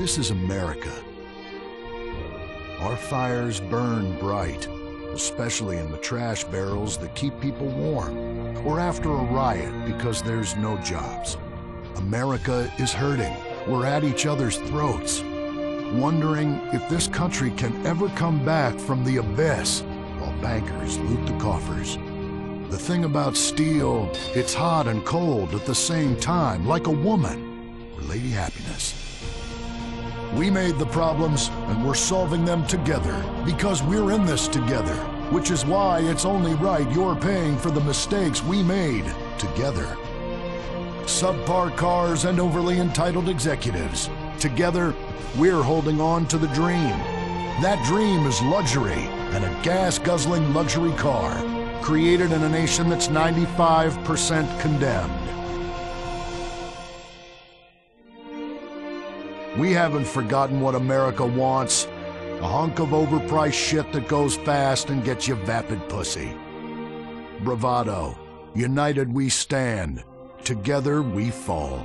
This is America. Our fires burn bright, especially in the trash barrels that keep people warm, or after a riot because there's no jobs. America is hurting. We're at each other's throats, wondering if this country can ever come back from the abyss while bankers loot the coffers. The thing about steel, it's hot and cold at the same time, like a woman or Lady Happiness. We made the problems and we're solving them together because we're in this together, which is why it's only right you're paying for the mistakes we made together. Subpar cars and overly entitled executives. Together, we're holding on to the dream. That dream is luxury and a gas guzzling luxury car created in a nation that's 95% condemned. We haven't forgotten what America wants. A hunk of overpriced shit that goes fast and gets you vapid pussy. Bravado. United we stand. Together we fall.